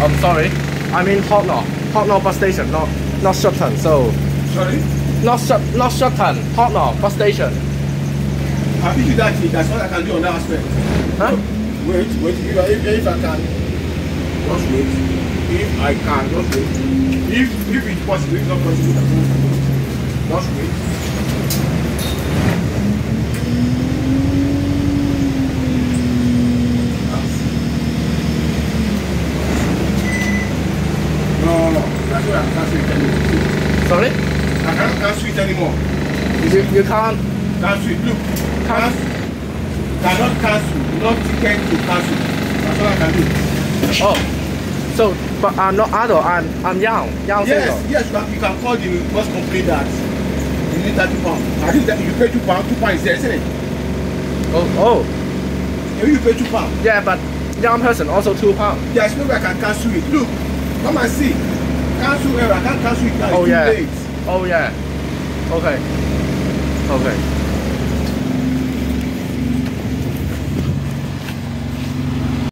I'm sorry. I'm in Nottingham. Nottingham bus station, not not Sutton. So Sorry? not Sut not Sutton. Nottingham bus station. I think you that. That's what I can do on that aspect. Huh? Wait, wait. If I, if, if I can, just wait. If I can, just wait. If if it's possible, if not possible, just wait. No, no, no. That's why I can't switch anymore. Sorry? I can't, can't switch anymore. You you can't. Can't switch. Look, Can't-. Cannot cancel. Not ticket to cancel. That's all I can do. Oh. So, but I'm not adult. I'm I'm young. Young Yes, single. yes, you can, you can call the bus company that you need 30 pounds. I think that if you pay 2 pounds, 2 pounds is there, isn't it? Oh oh. If you pay 2 pounds, Yeah, but young person also two pounds. there's no way I can cancel it. Look, come and see. Cancel error, I can't cancel it now. Oh yeah. late. Oh yeah. Okay. Okay.